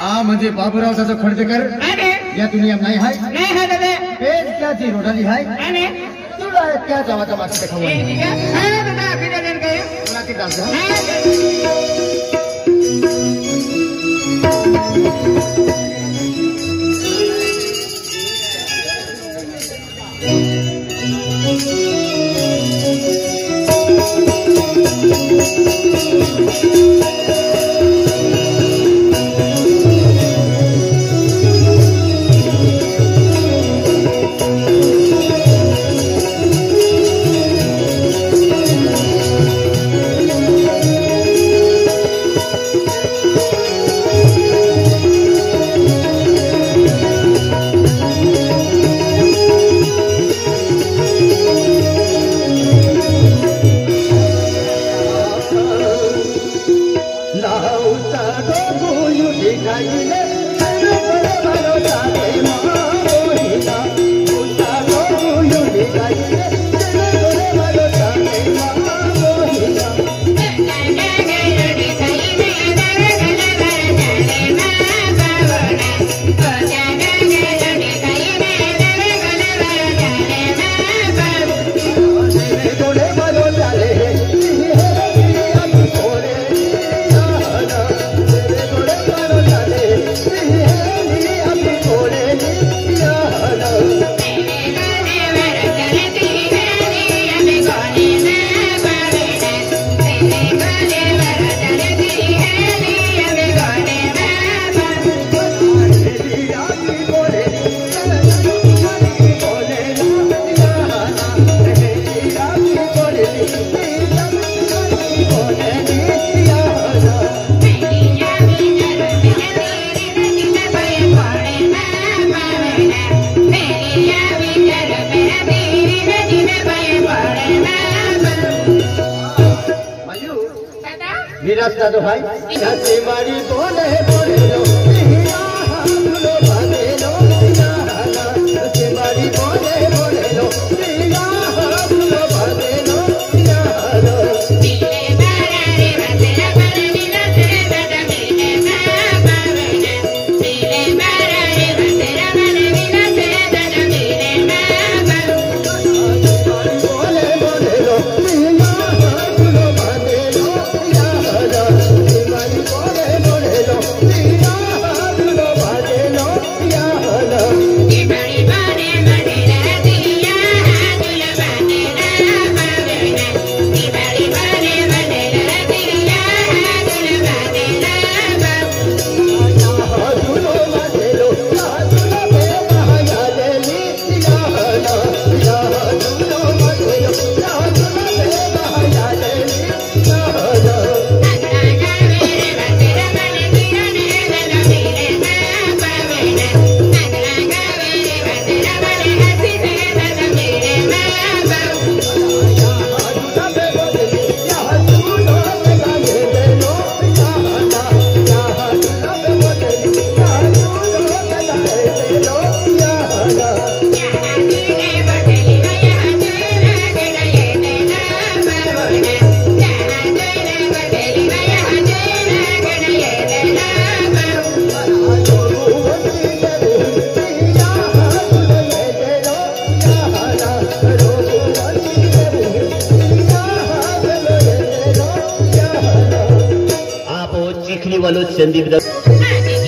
हा म्हणजे बाबूरावचा खडतेकर आणि या दुनिया नाही हाय नाही दादा पेट त्याची रोडाली हाय आणि तुला मासे खाऊ हे हा दादा बिना देण काय तुला ते दास বিরাজ দাদু ভাই মারি বলে चिखली वालों दत्त